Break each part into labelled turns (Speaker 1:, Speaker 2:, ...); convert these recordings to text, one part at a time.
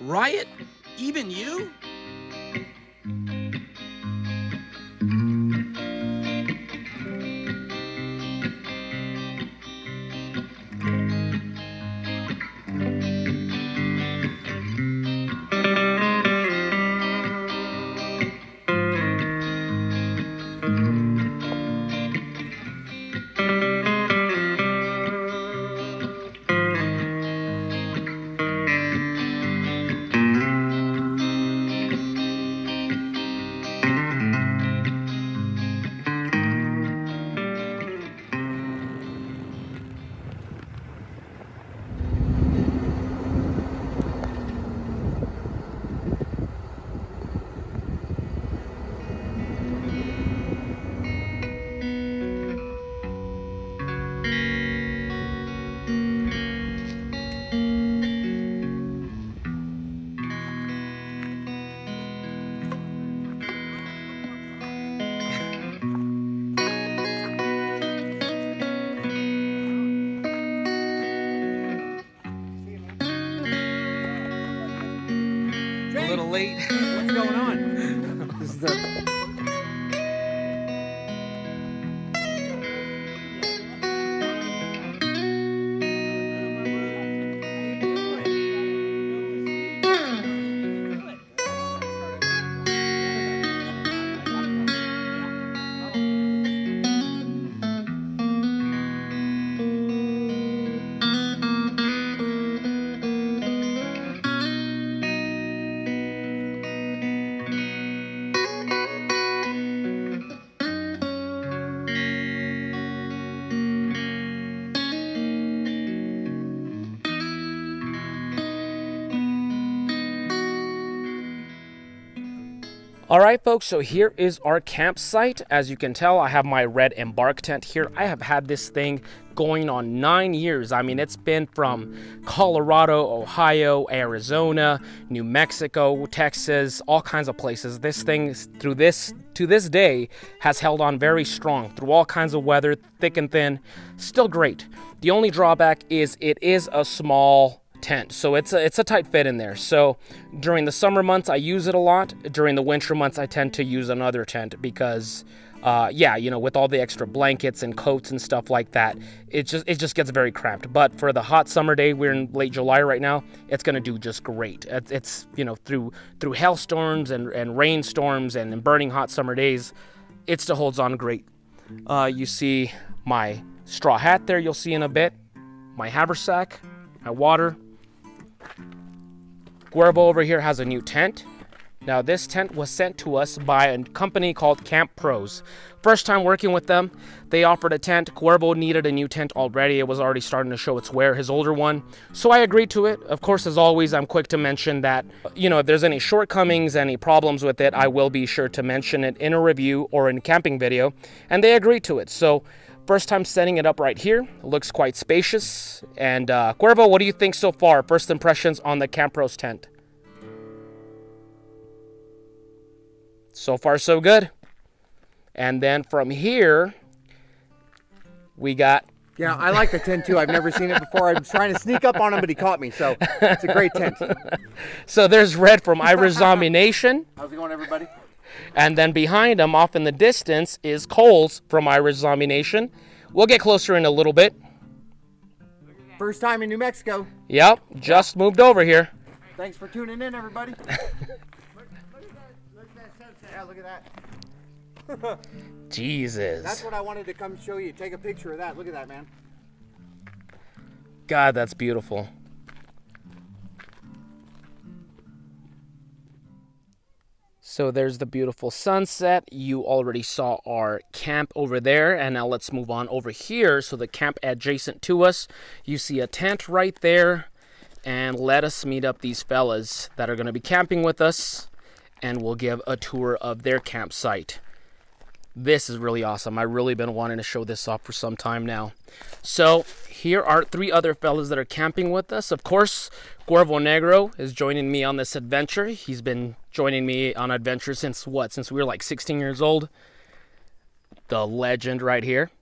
Speaker 1: Riot? Even you? Little late.
Speaker 2: What's going on? this is the
Speaker 3: All right, folks, so here is our campsite. As you can tell, I have my red embark tent here. I have had this thing going on nine years. I mean, it's been from Colorado, Ohio, Arizona, New Mexico, Texas, all kinds of places. This thing, through this to this day, has held on very strong through all kinds of weather, thick and thin. Still great. The only drawback is it is a small tent. So it's a, it's a tight fit in there. So during the summer months, I use it a lot. During the winter months, I tend to use another tent because, uh, yeah, you know, with all the extra blankets and coats and stuff like that, it just it just gets very cramped. But for the hot summer day, we're in late July right now. It's gonna do just great. It's, you know through through hailstorms and and rainstorms and burning hot summer days, it still holds on great. Uh, you see my straw hat there. You'll see in a bit. My haversack, my water, Cuervo over here has a new tent. Now, this tent was sent to us by a company called Camp Pros. First time working with them, they offered a tent. Cuervo needed a new tent already. It was already starting to show its wear, his older one. So I agreed to it. Of course, as always, I'm quick to mention that, you know, if there's any shortcomings, any problems with it, I will be sure to mention it in a review or in a camping video. And they agreed to it. So First time setting it up right here. It looks quite spacious. And uh, Cuervo, what do you think so far? First impressions on the Camp Pros tent? So far, so good. And then from here, we got.
Speaker 2: Yeah, I like the tent too. I've never seen it before. I was trying to sneak up on him, but he caught me. So it's a great tent.
Speaker 3: So there's Red from Irish Zombie Nation.
Speaker 2: How's it going, everybody?
Speaker 3: And then behind him, off in the distance, is Coles from Irish Zombie Nation. We'll get closer in a little bit.
Speaker 2: First time in New Mexico.
Speaker 3: Yep, just moved over here.
Speaker 2: Thanks for tuning in, everybody. yeah, look at that.
Speaker 3: Jesus.
Speaker 2: That's what I wanted to come show you. Take a picture of that. Look at that, man.
Speaker 3: God, that's beautiful. So there's the beautiful sunset. You already saw our camp over there. And now let's move on over here. So the camp adjacent to us, you see a tent right there. And let us meet up these fellas that are going to be camping with us. And we'll give a tour of their campsite. This is really awesome. I've really been wanting to show this off for some time now. So here are three other fellas that are camping with us. Of course, Cuervo Negro is joining me on this adventure. He's been joining me on adventures since what? Since we were like 16 years old. The legend right here.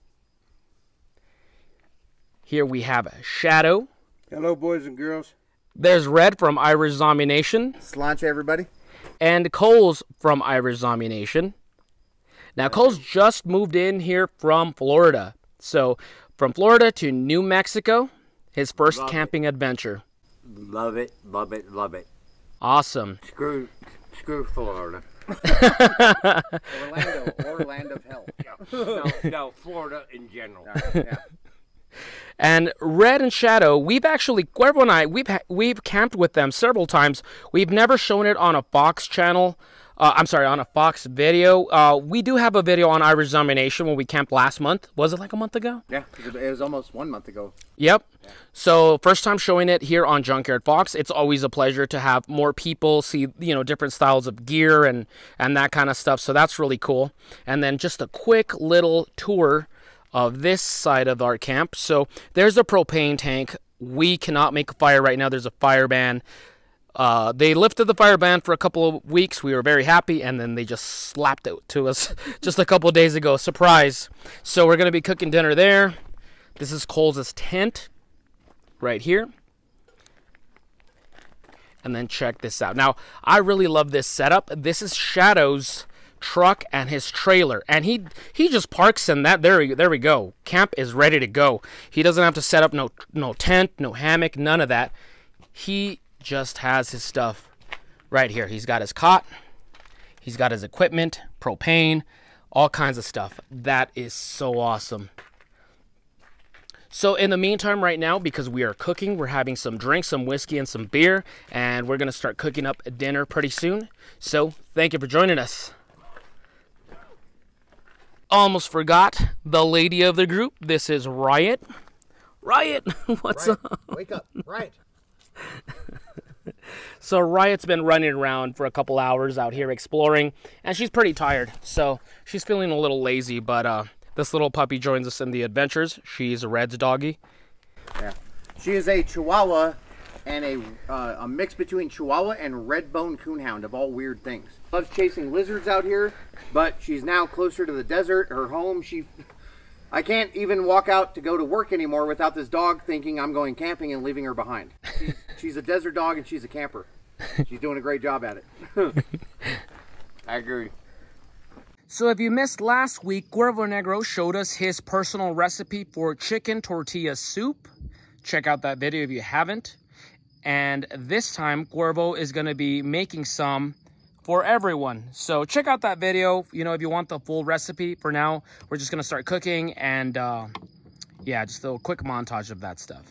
Speaker 3: Here we have Shadow.
Speaker 4: Hello, boys and girls.
Speaker 3: There's Red from Irish Zombie Nation
Speaker 2: Sláinte, everybody.
Speaker 3: and Cole's from Irish Zombie Nation. Now, Cole's just moved in here from Florida. So, from Florida to New Mexico, his first
Speaker 4: Love it.
Speaker 3: camping adventure.
Speaker 4: Love it, love it, love it.
Speaker 3: Awesome.
Speaker 4: Screw, screw Florida.
Speaker 2: Orlando, Orlando of hell.
Speaker 4: no, no, Florida in general.
Speaker 2: Yeah.
Speaker 3: And Red and Shadow, we've actually Cuervo and I, we've we've camped with them several times. We've never shown it on a Fox channel. Uh, I'm sorry, on a Fox video. Uh, we do have a video on Irish Zombie Nation when we camped last month. Was it like a month ago?
Speaker 2: Yeah, it was almost one month ago.
Speaker 3: Yep. So first time showing it here on Junkyard Fox. It's always a pleasure to have more people see, you know, different styles of gear and and that kind of stuff. So that's really cool. And then just a quick little tour of this side of our camp. So there's a propane tank. We cannot make a fire right now. There's a fire ban. Uh, they lifted the fire ban for a couple of weeks. We were very happy, and then they just slapped it to us just a couple days ago. Surprise! So we're gonna be cooking dinner there. This is Cole's tent right here. And then check this out. Now, I really love this setup. This is Shadow's truck and his trailer. And he he just parks in that there we, there we go. Camp is ready to go. He doesn't have to set up no no tent, no hammock, none of that. He just has his stuff right here. He's got his cot. He's got his equipment, propane, all kinds of stuff. That is so awesome. So in the meantime, right now, because we are cooking, we're having some drinks, some whiskey, and some beer, and we're gonna start cooking up a dinner pretty soon. So thank you for joining us. Almost forgot the lady of the group. This is Riot. Riot, what's up?
Speaker 2: Wake up, right?
Speaker 3: So Riot's been running around for a couple hours out here exploring, and she's pretty tired. So she's feeling a little lazy, but uh, this little puppy joins us in the adventures. She's Red's doggy.
Speaker 2: Yeah. She is a Chihuahua and a uh, a mix between Chihuahua and Red Bone Coonhound of all weird things. Loves chasing lizards out here, but she's now closer to the desert, her home. She, I can't even walk out to go to work anymore without this dog thinking I'm going camping and leaving her behind. She's, she's a desert dog and she's a camper. She's doing a great job at it.
Speaker 4: I agree.
Speaker 3: So if you missed last week, Cuervo Negro showed us his personal recipe for chicken tortilla soup. Check out that video if you haven't. And this time, Cuervo is going to be making some for everyone. So check out that video, you know, if you want the full recipe. For now, we're just going to start cooking and, uh, yeah, just a quick montage of that stuff.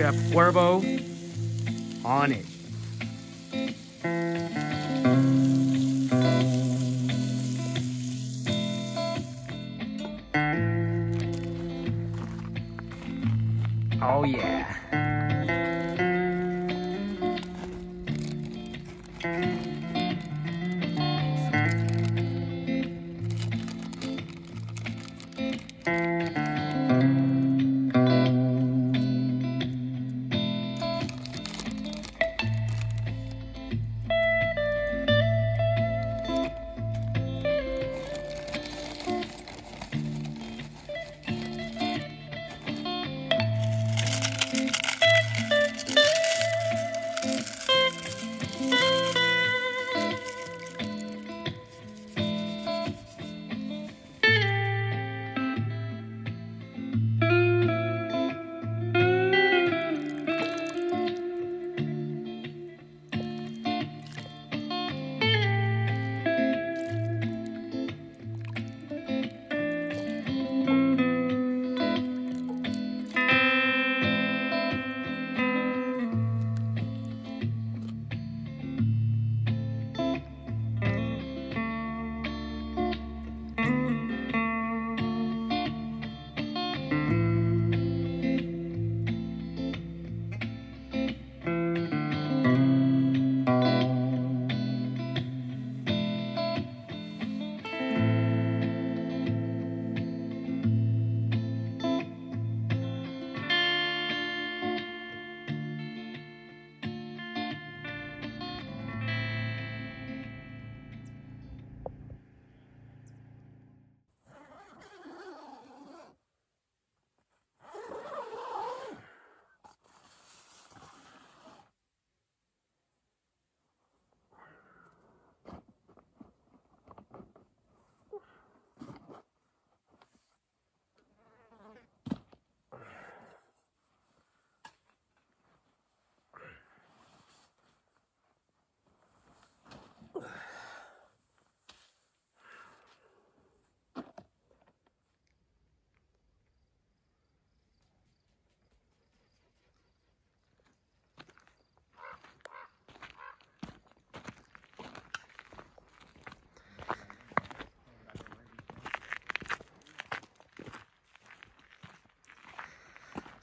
Speaker 3: Chef Cuervo on it.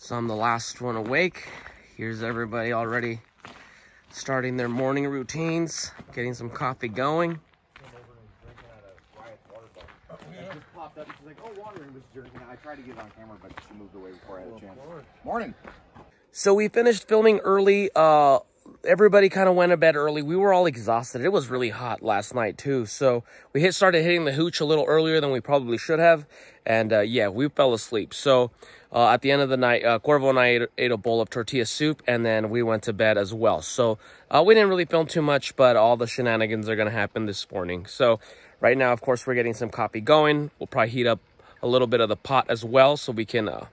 Speaker 3: So I'm the last one awake. Here's everybody already starting their morning routines, getting some coffee going.
Speaker 2: popped up she's like, oh, water, was drinking. I tried to get it on camera, but she moved away before I had a chance. Morning.
Speaker 3: So we finished filming early. Uh, everybody kind of went to bed early. We were all exhausted. It was really hot last night too. So we hit started hitting the hooch a little earlier than we probably should have. And uh, yeah, we fell asleep. So uh, at the end of the night, uh, Cuervo and I ate, ate, a bowl of tortilla soup, and then we went to bed as well. So uh, we didn't really film too much, but all the shenanigans are gonna happen this morning. So right now, of course, we're getting some coffee going. We'll probably heat up a little bit of the pot as well, so we can uh,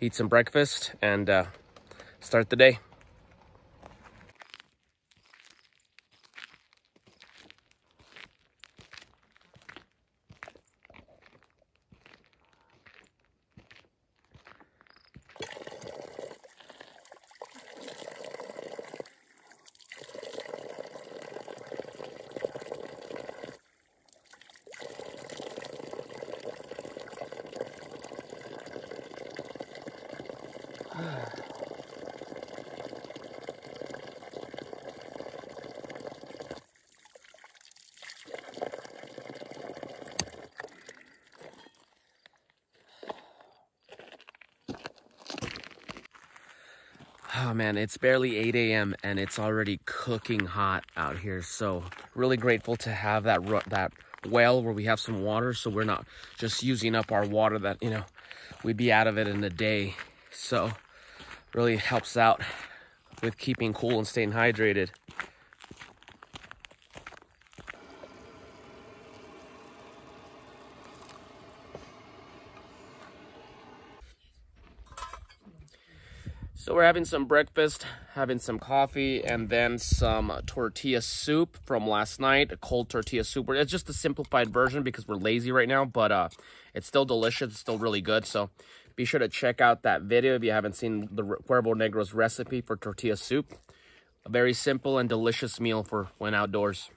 Speaker 3: eat some breakfast and uh, start the day. Oh man, it's barely 8 a.m. and it's already cooking hot out here. So really grateful to have that that well where we have some water, so we're not just using up our water that you know we'd be out of it in a day. So really helps out with keeping cool and staying hydrated. So we're having some breakfast, having some coffee, and then some tortilla soup from last night, a cold tortilla soup. It's just a simplified version because we're lazy right now, but uh, it's still delicious. It's still really good. So be sure to check out that video if you haven't seen the Cuervo Negro's recipe for tortilla soup. A very simple and delicious meal for when outdoors.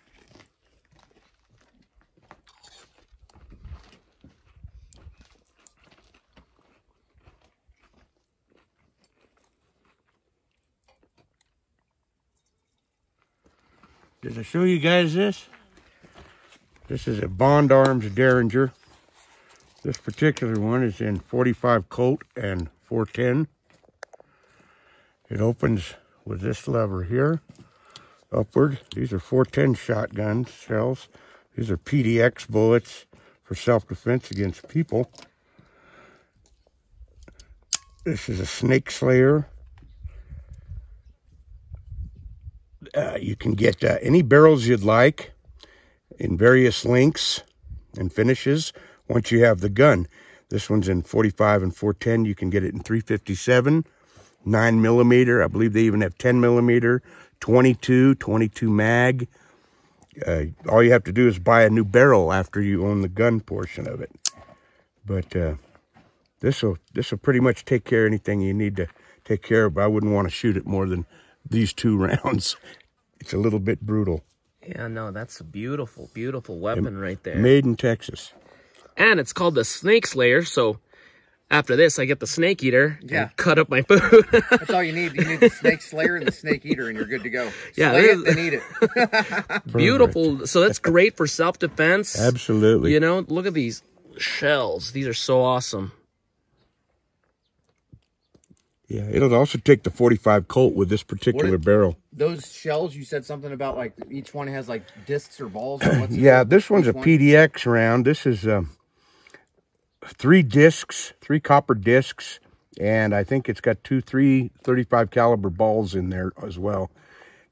Speaker 5: Did I show you guys this? This is a Bond Arms Derringer. This particular one is in 45 Colt and 410. It opens with this lever here, upward. These are 410 shotgun shells. These are PDX bullets for self-defense against people. This is a Snake Slayer Uh, you can get uh, any barrels you'd like in various lengths and finishes once you have the gun. This one's in 45 and 410. You can get it in 357, 9 millimeter. I believe they even have 10 millimeter, 22, 22 mag. Uh, all you have to do is buy a new barrel after you own the gun portion of it. But uh, this will this will pretty much take care of anything you need to take care of. I wouldn't want to shoot it more than these two rounds it's a little bit brutal.
Speaker 3: Yeah, no, that's a beautiful, beautiful weapon and right there.
Speaker 5: Made in Texas.
Speaker 3: And it's called the Snake Slayer, so after this, I get the Snake Eater yeah. cut up my food.
Speaker 2: that's all you need. You need the Snake Slayer and the Snake Eater, and you're good to go. Yeah, Slay it, then eat
Speaker 3: it. Beautiful. So that's great for self-defense.
Speaker 5: Absolutely.
Speaker 3: You know, look at these shells. These are so awesome.
Speaker 5: Yeah, it'll also take the 45 Colt with this particular barrel.
Speaker 2: Those shells, you said something about like each one has like discs or balls.
Speaker 5: Or yeah, this one's a one? PDX round. This is um, three discs, three copper discs, and I think it's got two, three 35 caliber balls in there as well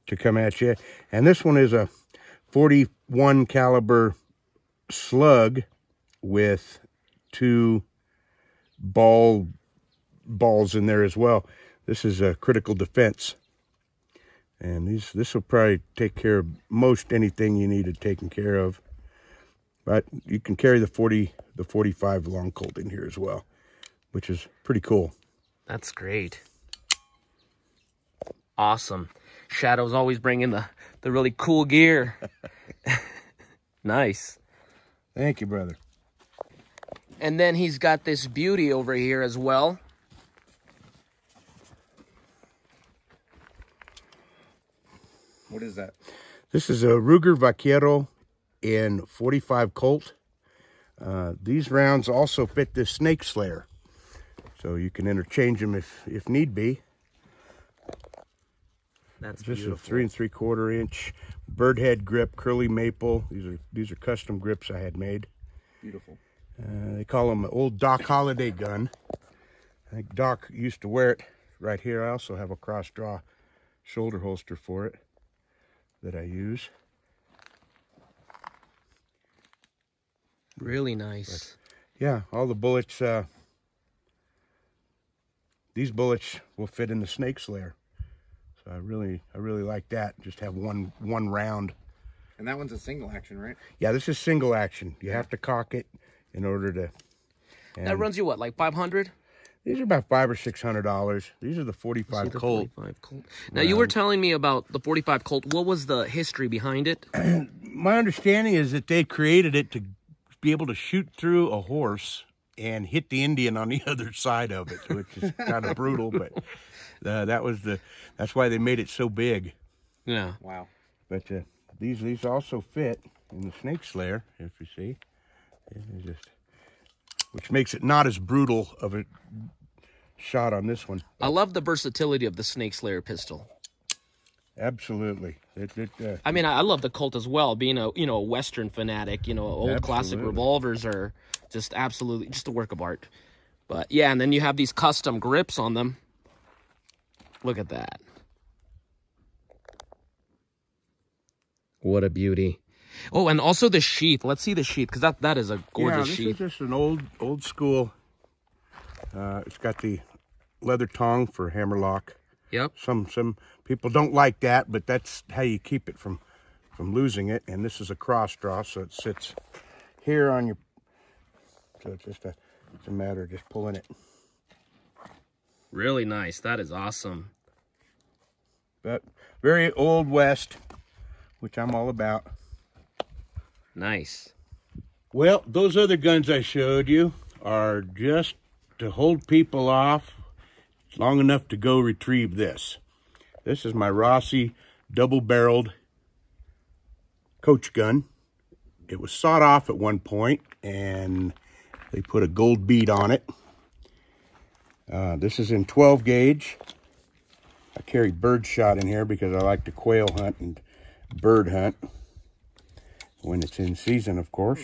Speaker 5: to come at you. And this one is a 41 caliber slug with two ball balls in there as well. This is a critical defense. And these this will probably take care of most anything you need it taken care of. But you can carry the 40, the 45 long Colt in here as well, which is pretty cool.
Speaker 3: That's great. Awesome. Shadow's always bringing the, the really cool gear. nice.
Speaker 5: Thank you, brother.
Speaker 3: And then he's got this beauty over here as well.
Speaker 2: What is that?
Speaker 5: This is a Ruger Vaquero in 45 Colt. Uh, these rounds also fit this Snake Slayer. So you can interchange them if, if need be.
Speaker 3: That's
Speaker 5: This is a
Speaker 3: beautiful.
Speaker 5: three and three quarter inch bird head grip, curly maple. These are these are custom grips I had made.
Speaker 2: Beautiful.
Speaker 5: Uh, they call them an old Doc Holliday gun. I think Doc used to wear it right here. I also have a cross draw shoulder holster for it that I use.
Speaker 3: Really nice.
Speaker 5: Yeah, all the bullets. Uh, these bullets will fit in the snake slayer. So I really, I really like that. Just have one one round.
Speaker 2: And that one's a single action, right?
Speaker 5: Yeah, this is single action. You have to cock it in order to.
Speaker 3: That runs you what, like 500?
Speaker 5: These are about five or six hundred dollars. These are the forty-five
Speaker 3: The
Speaker 5: Colt.
Speaker 3: 45 Colt. Now you were telling me about the 45 Colt. What was the history behind it?
Speaker 5: My understanding is that they created it to be able to shoot through a horse and hit the Indian on the other side of it, which is kind of brutal. But uh, that was the that's why they made it so big.
Speaker 3: Yeah.
Speaker 2: Wow.
Speaker 5: But uh, these these also fit in the snake slayer, if you see. It just, which makes it not as brutal of a shot on this one.
Speaker 3: I love the versatility of the Snake Slayer pistol.
Speaker 5: Absolutely. It, it, uh,
Speaker 3: I mean, I I love the Colt as well. Being a you know a Western fanatic, you know, old classic revolvers are just absolutely just a work of art. But yeah, and then you have these custom grips on them. Look at that. What a beauty. Oh, and also the sheath. Let's see the sheath because that that is a gorgeous yeah,
Speaker 5: this
Speaker 3: sheath.
Speaker 5: is just an old old school. Uh, it's got the leather tongue for hammerlock.
Speaker 3: Yep.
Speaker 5: Some some people don't like that, but that's how you keep it from from losing it. And this is a cross draw, so it sits here on your. So it's just a it's a matter of just pulling it.
Speaker 3: Really nice. That is awesome.
Speaker 5: But very old west, which I'm all about.
Speaker 3: Nice.
Speaker 5: Well, those other guns I showed you are just to hold people off long enough to go retrieve this. This is my Rossi double-barreled coach gun. It was sawed off at one point, and they put a gold bead on it. Uh, this is in 12 gauge. I carry bird shot in here because I like to quail hunt and bird hunt when it's in season, of course.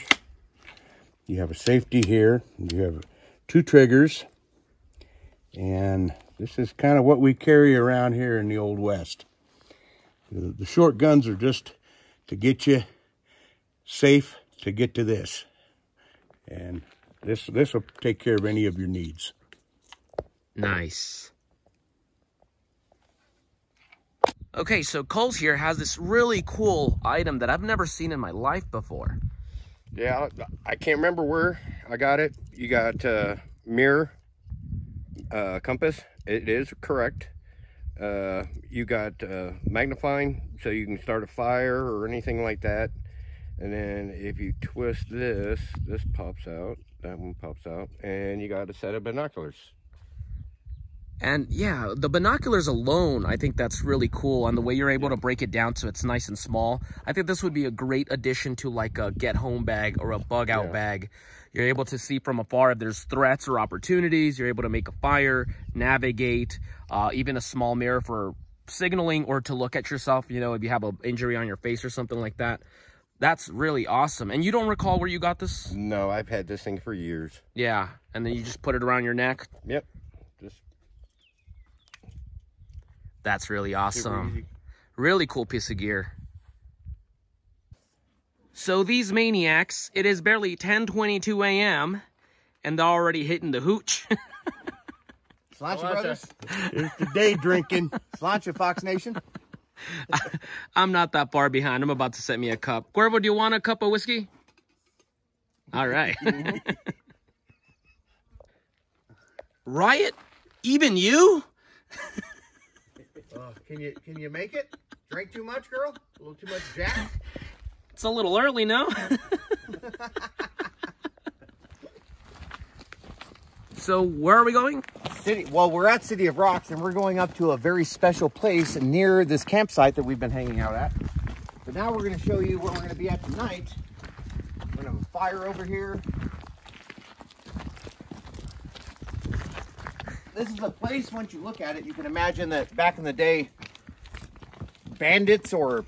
Speaker 5: You have a safety here. You have two triggers. And this is kind of what we carry around here in the Old West. The, short guns are just to get you safe to get to this. And this this will take care of any of your needs.
Speaker 3: Nice. Okay, so Coles here has this really cool item that I've never seen in my life before.
Speaker 6: Yeah, I can't remember where I got it. You got uh, mirror uh, compass. It is correct. Uh, you got uh, magnifying, so you can start a fire or anything like that. And then if you twist this, this pops out. That one pops out, and you got a set of binoculars.
Speaker 3: And yeah, the binoculars alone, I think that's really cool. And the way you're able to break it down so it's nice and small. I think this would be a great addition to like a get home bag or a bug out
Speaker 6: Yeah.
Speaker 3: bag. You're able to see from afar if there's threats or opportunities. You're able to make a fire, navigate, uh, even a small mirror for signaling or to look at yourself, you know, if you have an injury on your face or something like that. That's really awesome. And you don't recall where you got this?
Speaker 6: No, I've had this thing for years.
Speaker 3: Yeah. And then you just put it around your neck.
Speaker 6: Yep, just
Speaker 3: That's really awesome. Really cool piece of gear. So these maniacs, it is barely 10:22 a.m. and they're already hitting the hooch.
Speaker 2: Sláinte Brothers.
Speaker 5: It's the day drinking.
Speaker 2: Sláinte Fox Nation.
Speaker 3: I'm not that far behind. I'm about to set me a cup. Cuervo, do you want a cup of whiskey? All right.
Speaker 1: Riot? Even you?
Speaker 2: Oh, can you can you make it? Drink too much, girl? A little too much Jack?
Speaker 3: it's a little early, no? so where are we going?
Speaker 2: City, well, we're at City of Rocks and we're going up to a very special place near this campsite that we've been hanging out at. But now we're going to show you where we're going to be at tonight. We're going to have a fire over here. This is a place, once you look at it, you can imagine that back in the day, bandits or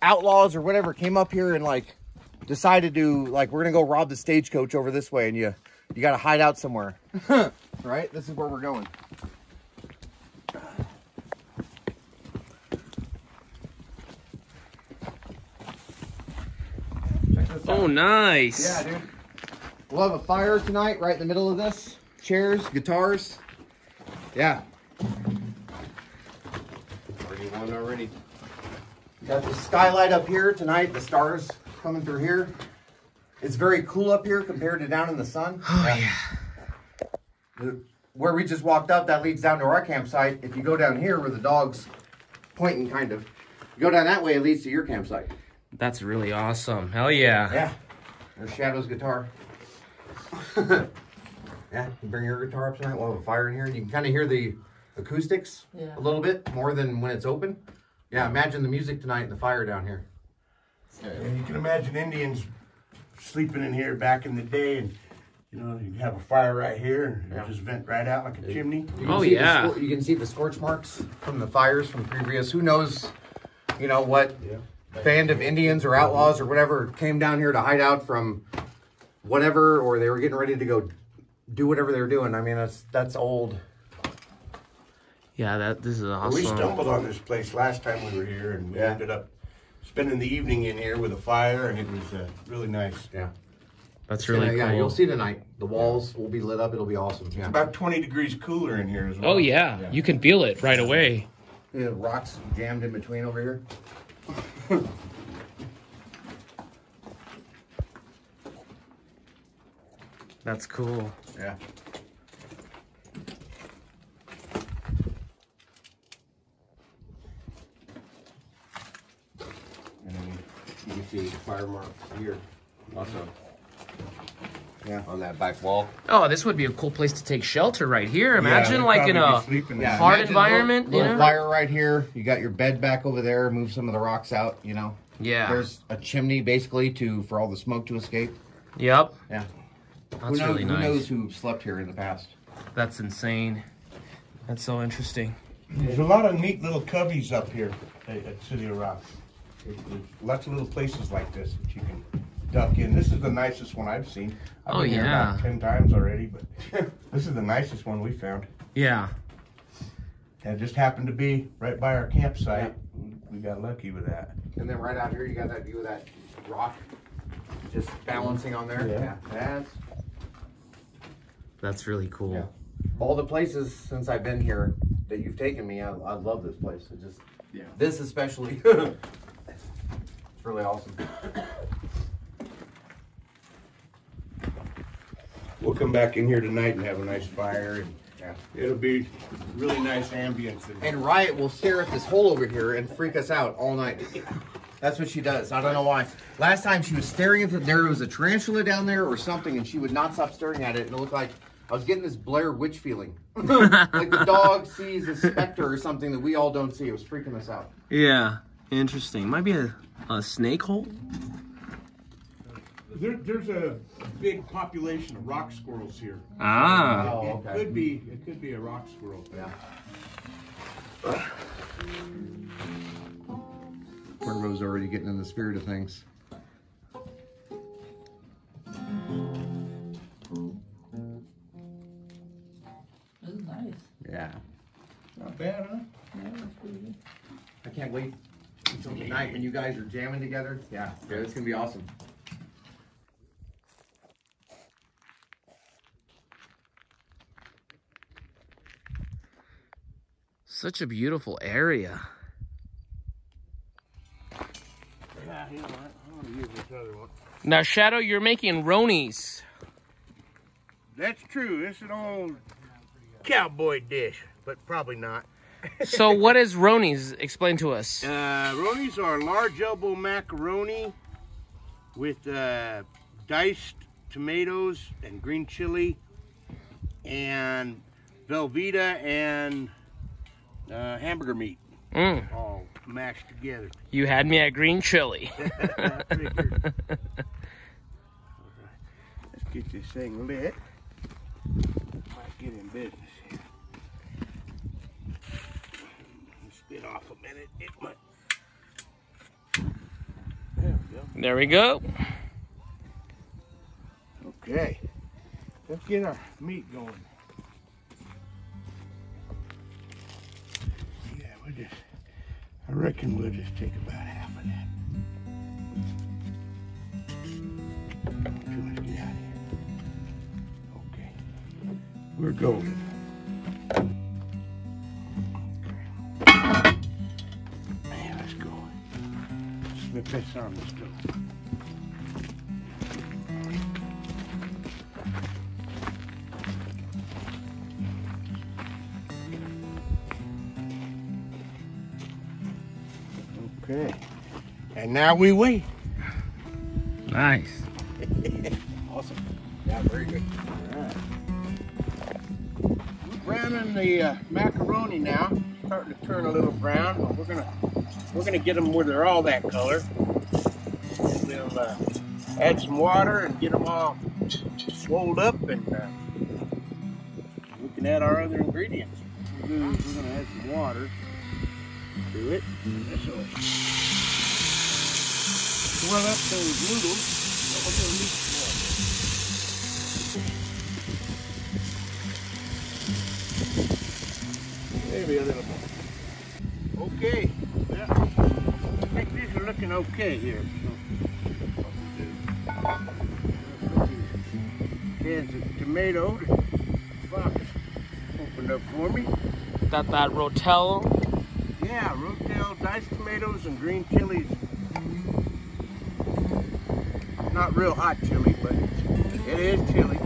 Speaker 2: outlaws or whatever came up here and like decided to like we're gonna go rob the stagecoach over this way and you you gotta hide out somewhere. Right? This is where we're going.
Speaker 3: Oh, nice.
Speaker 2: yeah dude. We'll have a fire tonight right in the middle of this. Chairs guitars yeah
Speaker 6: Already one already.
Speaker 2: Got the skylight up here tonight, the stars coming through here. It's very cool up here compared to down in the sun.
Speaker 3: Oh, yeah.
Speaker 2: The- where we just walked up, that leads down to our campsite. If you go down here where the dog's pointing, kind of, you go down that way, it leads to your campsite.
Speaker 3: That's really awesome. Hell yeah.
Speaker 2: Yeah. There's Shadow's guitar. yeah, you bring your guitar up tonight. We'll have a fire in here. You can kind of hear the acoustics a little bit more than when it's open. Yeah, imagine the music tonight and the fire down here.
Speaker 5: And you can imagine Indians sleeping in here back in the day, and you know you have a fire right here, and
Speaker 2: Yeah.
Speaker 5: just vent right out like a chimney.
Speaker 2: You can
Speaker 3: Oh,
Speaker 2: see the
Speaker 3: yeah.
Speaker 2: scor- you can see the scorch marks from the fires from previous. Who knows, you know, what band of Indians or outlaws or whatever came down here to hide out from whatever, or they were getting ready to go do whatever they were doing. I mean, that's that's old.
Speaker 3: Yeah, that this is awesome.
Speaker 5: We stumbled on this place last time we were here, and we
Speaker 2: Yeah.
Speaker 5: ended up spending the evening in here with a fire, and it was uh, really nice.
Speaker 2: Yeah,
Speaker 3: That's
Speaker 2: yeah,
Speaker 3: really
Speaker 2: yeah.
Speaker 3: cool.
Speaker 2: You'll see tonight. The walls will be lit up. It'll be awesome. Yeah.
Speaker 5: About 20 degrees cooler in here as well.
Speaker 3: Oh yeah. you can feel it right away.
Speaker 2: Yeah, rocks jammed in between over here.
Speaker 3: That's cool.
Speaker 2: Yeah.
Speaker 6: And then you can see fire marks here also
Speaker 2: Yeah.
Speaker 6: on that back wall.
Speaker 3: Oh, this would be a cool place to take shelter right here. Imagine
Speaker 5: they'd
Speaker 3: like in a
Speaker 2: Yeah.
Speaker 3: Hard environment,
Speaker 2: Little,
Speaker 3: you know?
Speaker 2: fire right here. You got your bed back over there. Move some of the rocks out. You know.
Speaker 3: yeah.
Speaker 2: There's a chimney basically to for all the smoke to escape.
Speaker 3: Yep.
Speaker 2: Yeah.
Speaker 3: That's
Speaker 2: who knows,
Speaker 3: really
Speaker 2: who knows who slept here in the past?
Speaker 3: That's insane. That's so interesting.
Speaker 5: There's a lot of neat little cubbies up here at, at City of Rock. There's, there's lots of little places like this that you can duck in. This is the nicest one I've seen. I've
Speaker 3: Oh,
Speaker 5: been here about 10 times already, but this is the nicest one we found.
Speaker 3: Yeah.
Speaker 5: And it just happened to be right by our campsite. We got lucky with that.
Speaker 2: And then right out here, you got that view of that rock, just balancing on there.
Speaker 5: Yeah.
Speaker 2: That's
Speaker 3: That's really cool.
Speaker 2: Yeah. all the places since I've been here that you've taken me. I, I love this place. It just
Speaker 5: Yeah.
Speaker 2: This especially. it's really awesome.
Speaker 5: We'll come back in here tonight and have a nice fire. And
Speaker 2: Yeah.
Speaker 5: it'll be really nice ambience. in.
Speaker 2: And Riot will stare at this hole over here and freak us out all night. That's what she does. I don't know why. Last time she was staring at the, there was a tarantula down there or something, and she would not stop staring at it, and it looked like I was getting this Blair Witch feeling, like the dog sees a specter or something that we all don't see. It was freaking us out.
Speaker 3: Yeah. Interesting. Might be a, a snake hole.
Speaker 5: There, there's a big population of rock squirrels here.
Speaker 3: Ah.
Speaker 2: Oh,
Speaker 5: it
Speaker 2: okay.
Speaker 5: could be it could be a rock squirrel.
Speaker 2: Yeah. Cuervo's already getting in the spirit of things. Yeah.
Speaker 5: Not bad, huh?
Speaker 7: Yeah, that's pretty good.
Speaker 2: I can't wait until tonight when you guys are jamming together. Yeah, yeah, it's gonna be awesome.
Speaker 3: Such a beautiful area.
Speaker 5: Yeah, you know what? I'm gonna use this other one.
Speaker 3: Now, Shadow, you're making Ronies.
Speaker 5: That's true. It's an old cowboy dish, but probably not.
Speaker 3: So, what is Ronies? Explain to us.
Speaker 5: Uh, Ronies are large elbow macaroni with uh, diced tomatoes and green chili and Velveeta and uh, hamburger meat
Speaker 3: Mm,
Speaker 5: all mashed together.
Speaker 3: you had me at green chili.
Speaker 5: I figured. Let's get this thing lit. Get in business here. Spit off a minute. It might. There we go.
Speaker 3: there we go.
Speaker 5: Okay. Let's get our meat going. Yeah, we'll just, I reckon we'll just take about half of that. Too much, get out of here. We're golden. Man, let's go. Slip this on the stove. Okay. And now we wait.
Speaker 3: Nice.
Speaker 5: The uh, macaroni now. Starting to turn a little brown, but we're gonna we're gonna get them where they're all that color. And we'll uh, add some water and get them all swolled up, and uh, we can add our other ingredients. We're gonna, we're gonna add some water to it. This will swell up those noodles. Maybe a little more. Okay. Yeah. I think these are looking okay here. Cans of tomato. Fox opened up for me.
Speaker 3: Got that Rotel.
Speaker 5: Yeah, rotel, diced tomatoes, and green chilies. Not real hot chili, but it is chili.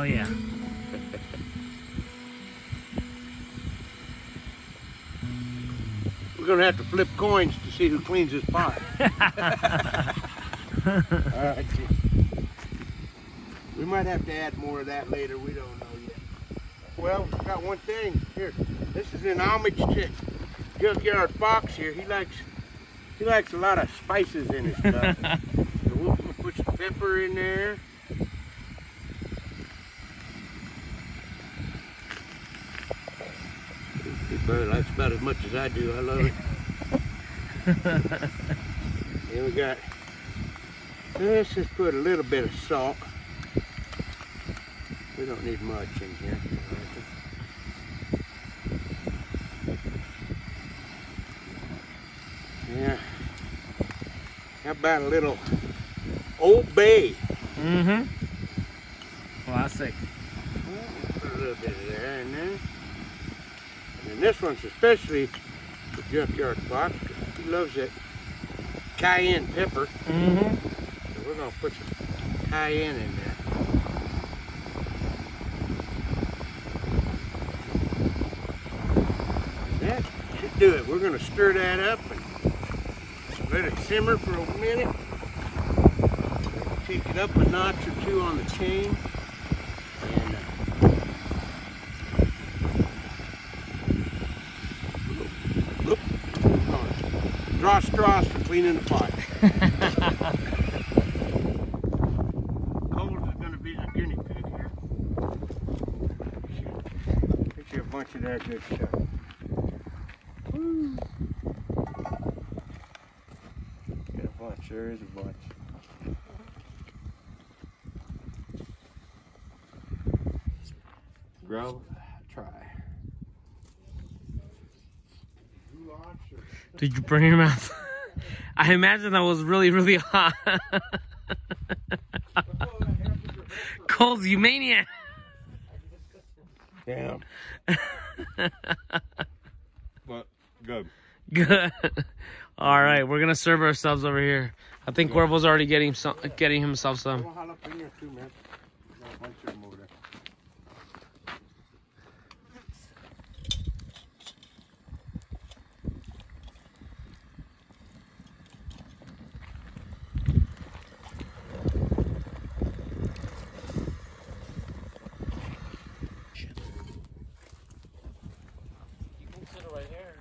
Speaker 3: Hell yeah.
Speaker 5: We're gonna have to flip coins to see who cleans this pot. all right. We might have to add more of that later. We don't know yet. Well, I got one thing here. This is in homage to Junkyard Fox here. He likes he likes a lot of spices in his stuff. so we'll put some pepper in there. Probably likes about as much as I do. I love it. and we got, let's just put a little bit of salt. We don't need much in here. Yeah. How about a little Old Bay?
Speaker 3: Mm-hmm. Classic.
Speaker 5: Put a little bit of there in there. And this one's especially for Junkyard Fox. He loves that cayenne pepper.
Speaker 3: Mm-hmm.
Speaker 5: So we're gonna put some cayenne in there. That should do it. We're gonna stir that up and let it simmer for a minute. Take it up a notch or two on the chain. And uh,
Speaker 8: Draw straws for cleaning the pot. Coles is going to be the guinea pig here. Get you a bunch of that good stuff. Woo. Got a bunch. There is a bunch.
Speaker 6: Grow, try.
Speaker 3: Did you bring your mouth? I imagine that was really, really hot. Coles, you maniac.
Speaker 8: Damn. but good.
Speaker 3: Good. All right, we're gonna serve ourselves over here. I think Cuervo's already getting some, getting himself some.
Speaker 8: Well, jalapeno too, man. Got a bunch of them over there.
Speaker 3: You can sit right here.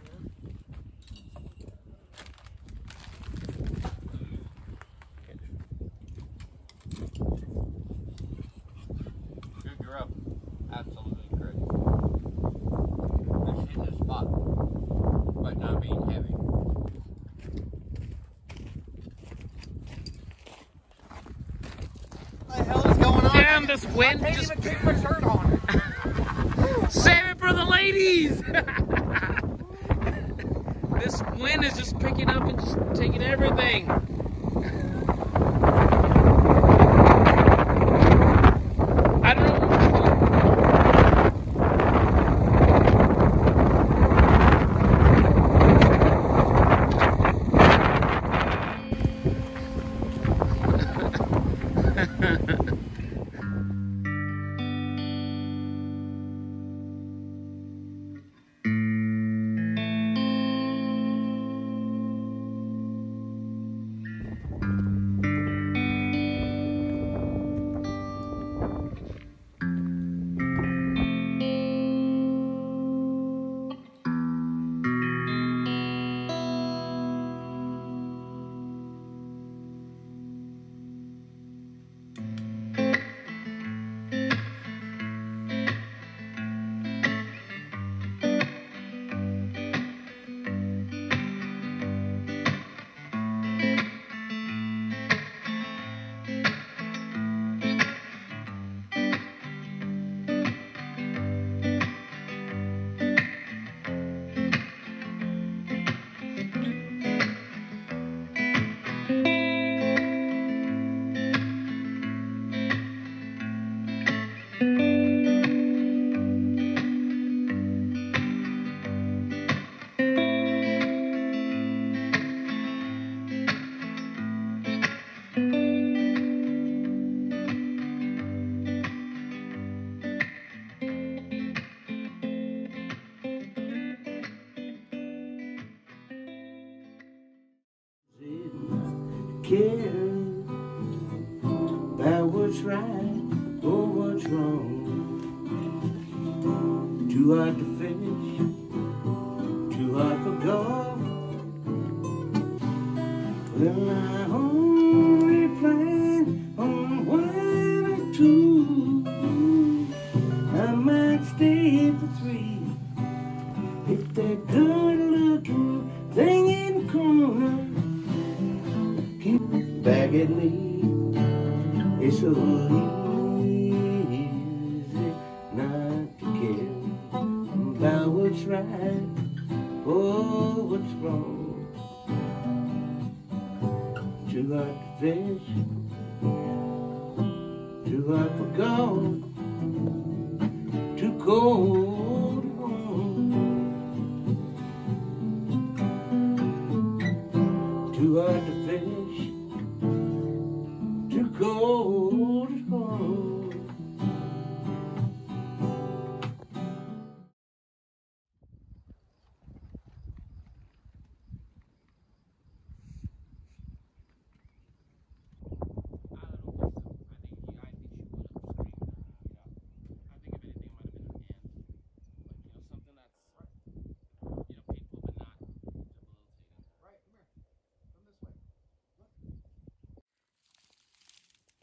Speaker 2: Good grub. Absolutely great. Just hitting the spot, but not being heavy.
Speaker 9: What the hell is going on?
Speaker 3: Damn, this wind
Speaker 9: I can't
Speaker 3: just
Speaker 9: even keep my shirt on.
Speaker 3: save it for the ladies. this wind is just picking up and just taking everything.
Speaker 5: Caring about what's right or what's wrong. Too hard to finish, too hard for God. Well, I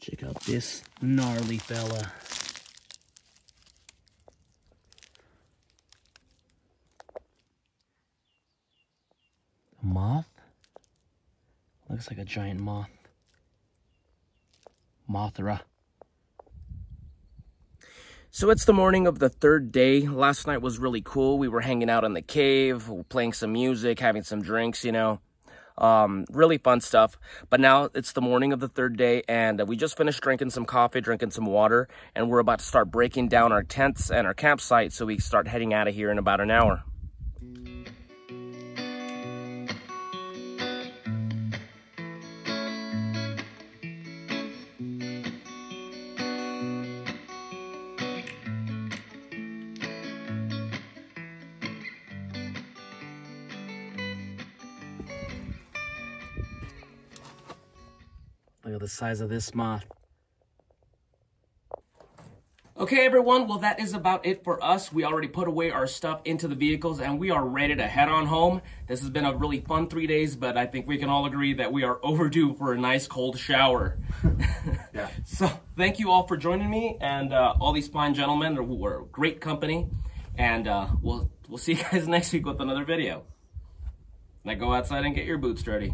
Speaker 3: Check out this gnarly fella. A moth? Looks like a giant moth. Mothra. So it's the morning of the third day. Last night was really cool. We were hanging out in the cave, playing some music, having some drinks, you know. Um, really fun stuff. But now it's the morning of the third day, and we just finished drinking some coffee, drinking some water, and we're about to start breaking down our tents and our campsite so we start heading out of here in about an hour. Look at the size of this moth. Okay, everyone. Well, that is about it for us. We already put away our stuff into the vehicles and we are ready to head on home. This has been a really fun three days, but I think we can all agree that we are overdue for a nice cold shower.
Speaker 2: Yeah.
Speaker 3: So thank you all for joining me and uh, all these fine gentlemen who were great company. And uh, we'll, we'll see you guys next week with another video. Now go outside and get your boots dirty.